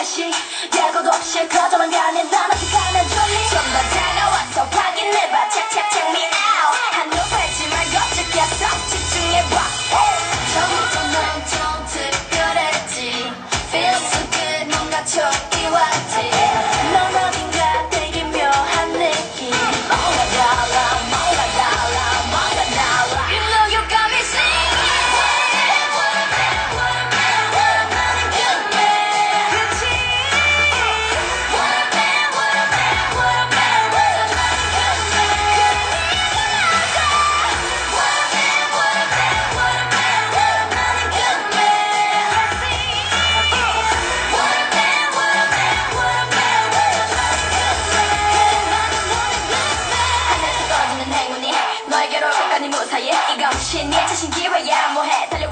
다시 예고도 없이 거절한 게 사이에 이거 신의 자신 기회야 뭐해 달려